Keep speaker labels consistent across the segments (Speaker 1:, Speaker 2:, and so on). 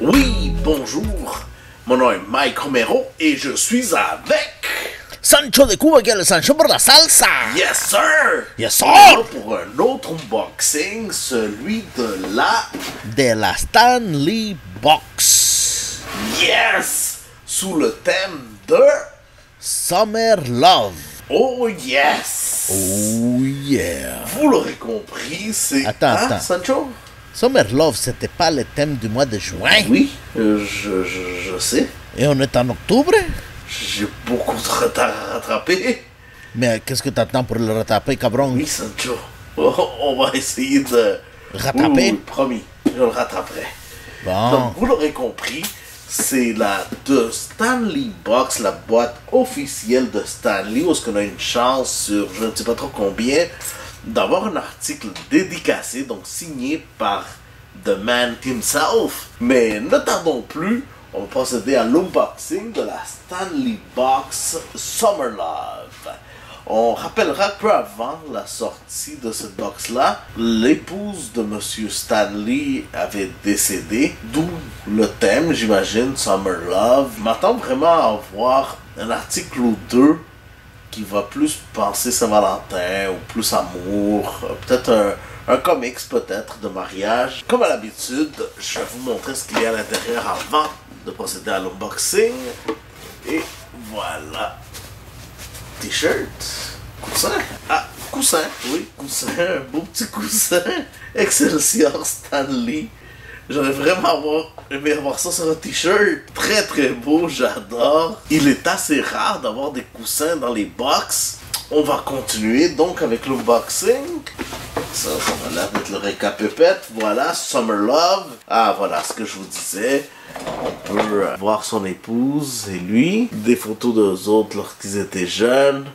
Speaker 1: Oui, bonjour. Mon nom est Mike Romero et je suis avec.
Speaker 2: Sancho de Cuba que le Sancho por la salsa.
Speaker 1: Yes, sir!
Speaker 2: Yes, sir.
Speaker 1: est pour un autre unboxing, celui de la.
Speaker 2: De la Stanley Box.
Speaker 1: Yes! Sous le thème de.
Speaker 2: Summer Love.
Speaker 1: Oh, yes!
Speaker 2: Oh yeah.
Speaker 1: Vous l'aurez compris, c'est.
Speaker 2: Attends,
Speaker 1: Hein,
Speaker 2: attends.
Speaker 1: Sancho?
Speaker 2: Summer Love, c'était pas le thème du mois de juin?
Speaker 1: Oui, euh, je, je, je sais.
Speaker 2: Et on est en octobre?
Speaker 1: J'ai beaucoup de retard à rattraper.
Speaker 2: Mais qu'est-ce que t'attends pour le rattraper, cabron?
Speaker 1: Oui, Sancho. Oh, on va essayer de.
Speaker 2: Rattraper?
Speaker 1: Oui, oui, promis, je le rattraperai.
Speaker 2: Bon.
Speaker 1: Donc, vous l'aurez compris, c'est la de Stanley Box, la boîte officielle de Stanley, où est-ce qu'on a une chance sur je ne sais pas trop combien d'avoir un article dédicacé, donc signé par The Man himself. Mais ne tardons plus, on va procéder à l'unboxing de la Stanley Box Summer Love. On rappellera peu avant la sortie de cette box-là, l'épouse de Monsieur Stanley avait décédé, d'où le thème, j'imagine, Summer Love. Je m'attends vraiment à voir un article ou deux qui va plus penser Saint-Valentin ou plus amour, euh, peut-être un, un comics peut-être de mariage. Comme à l'habitude, je vais vous montrer ce qu'il y a à l'intérieur avant de procéder à l'unboxing. Et voilà. T-shirt. Coussin. Ah, coussin. Oui, coussin. Un beau petit coussin. Excelsior Stanley. J'aurais vraiment avoir- aimé avoir ça sur un t-shirt. Très très beau, j'adore. Il est assez rare d'avoir des coussins dans les box. On va continuer donc avec l'unboxing. Ça, ça l'air d'être le récapépète. Voilà, Summer Love. Ah, voilà ce que je vous disais. On peut voir son épouse et lui. Des photos d'eux autres lorsqu'ils étaient jeunes.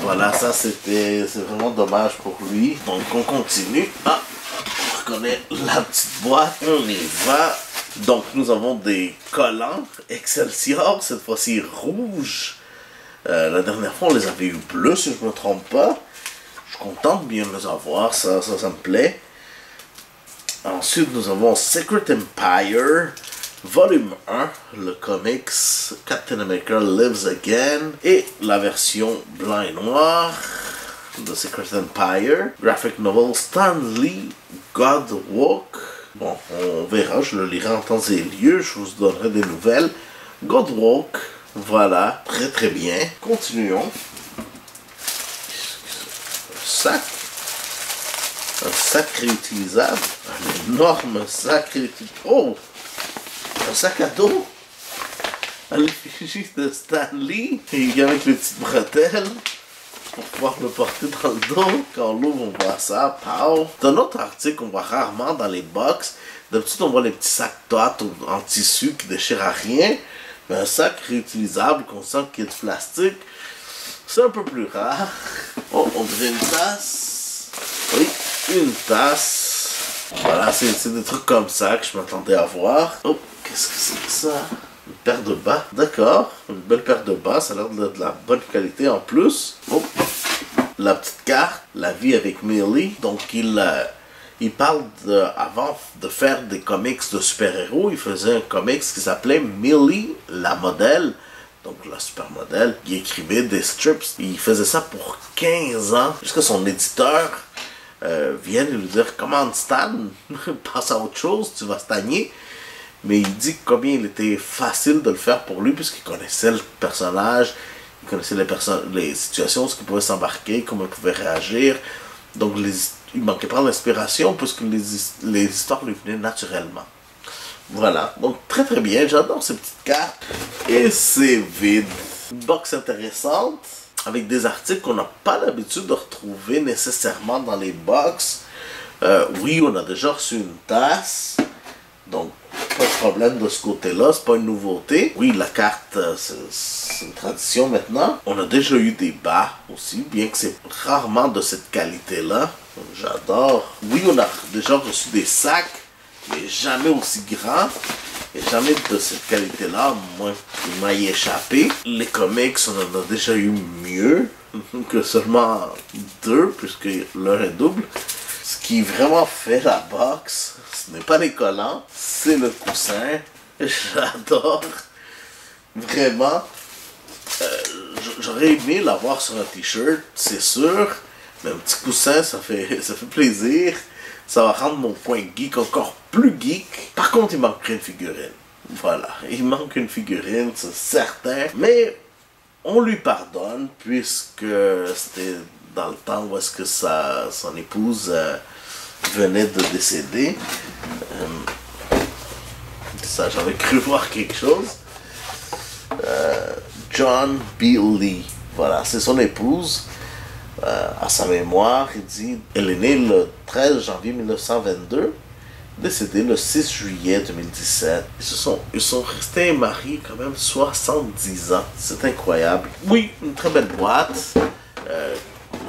Speaker 1: Voilà, ça c'était vraiment dommage pour lui. Donc on continue. Ah, on reconnaît la petite boîte. On y va. Donc nous avons des collants Excelsior, cette fois-ci rouge. Euh, la dernière fois on les avait eu bleus si je ne me trompe pas. Suis content de bien les avoir, ça, ça, ça me plaît. Ensuite, nous avons Secret Empire, volume 1, le comics Captain America Lives Again, et la version blanc et noir de Secret Empire, graphic novel Stanley God Walk. Bon, on verra, je le lirai en temps et lieu, je vous donnerai des nouvelles. God Walk, voilà, très très bien. Continuons. Sac un sac réutilisable. Un énorme sac réutilisable. Oh! Un sac à dos. À l'effigie de Stanley. Et avec les petites bretelles. Pour pouvoir le porter dans le dos. Quand on l'ouvre, on voit ça. Pow! C'est un autre article qu'on voit rarement dans les box. D'habitude, on voit les petits sacs toites en tissu qui déchirent à rien. Mais un sac réutilisable qu'on sent qu'il est de plastique, c'est un peu plus rare. Oh, on dirait une tasse. Oui, une tasse. Voilà, c'est des trucs comme ça que je m'attendais à voir. Oh, qu'est-ce que c'est que ça? Une paire de bas. D'accord, une belle paire de bas. Ça a l'air de, de la bonne qualité en plus. Oh, la petite carte, la vie avec Millie. Donc, il, euh, il parle avant de faire des comics de super-héros, il faisait un comics qui s'appelait Millie, la modèle. Donc, la supermodèle, il écrivait des strips. Il faisait ça pour 15 ans, jusqu'à son éditeur euh, vienne lui dire Comment Stan, passe à autre chose, tu vas stagner. Mais il dit combien il était facile de le faire pour lui, puisqu'il connaissait le personnage, il connaissait les, les situations, ce qu'il pouvait s'embarquer, comment il pouvait réagir. Donc, il manquait pas d'inspiration, puisque les, les histoires lui venaient naturellement. Voilà, donc très très bien, j'adore ces petites cartes. Et c'est vide. Une box intéressante, avec des articles qu'on n'a pas l'habitude de retrouver nécessairement dans les box. Euh, oui, on a déjà reçu une tasse, donc pas de problème de ce côté-là, c'est pas une nouveauté. Oui, la carte, euh, c'est une tradition maintenant. On a déjà eu des bas aussi, bien que c'est rarement de cette qualité-là. J'adore. Oui, on a déjà reçu des sacs, mais jamais aussi grands. Et jamais de cette qualité-là, moi, il m'a échappé. Les comics, on en a déjà eu mieux que seulement deux, puisque l'un est double. Ce qui vraiment fait la box, ce n'est pas les collants, c'est le coussin. J'adore. Vraiment. Euh, J'aurais aimé l'avoir sur un t-shirt, c'est sûr. Mais un petit coussin, ça fait, ça fait plaisir. Ça va rendre mon point geek encore plus geek. Par contre, il manquerait une figurine. Voilà, il manque une figurine, c'est certain. Mais on lui pardonne puisque c'était dans le temps où est-ce que sa, son épouse euh, venait de décéder. Euh, ça, j'avais cru voir quelque chose. Euh, John B. Lee, voilà, c'est son épouse. Euh, à sa mémoire, il dit, elle est née le 13 janvier 1922 décédée le 6 juillet 2017. Ils, se sont, ils sont restés mariés quand même 70 ans. C'est incroyable. Oui, une très belle boîte. Euh,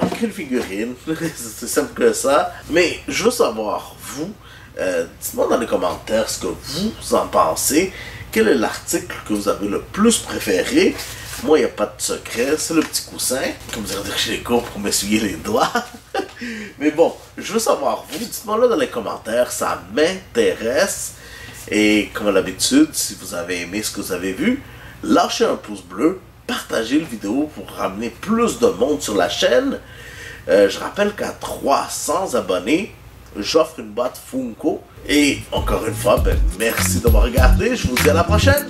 Speaker 1: aucune figurine. C'est simple que ça. Mais je veux savoir, vous, euh, dites-moi dans les commentaires ce que vous en pensez. Quel est l'article que vous avez le plus préféré? Moi, il n'y a pas de secret, c'est le petit coussin, comme dirait chez les cours pour m'essuyer les doigts. Mais bon, je veux savoir, vous, dites-moi là dans les commentaires, ça m'intéresse. Et comme d'habitude, si vous avez aimé ce que vous avez vu, lâchez un pouce bleu, partagez la vidéo pour ramener plus de monde sur la chaîne. Euh, je rappelle qu'à 300 abonnés, j'offre une boîte Funko. Et encore une fois, ben, merci de me regarder. Je vous dis à la prochaine.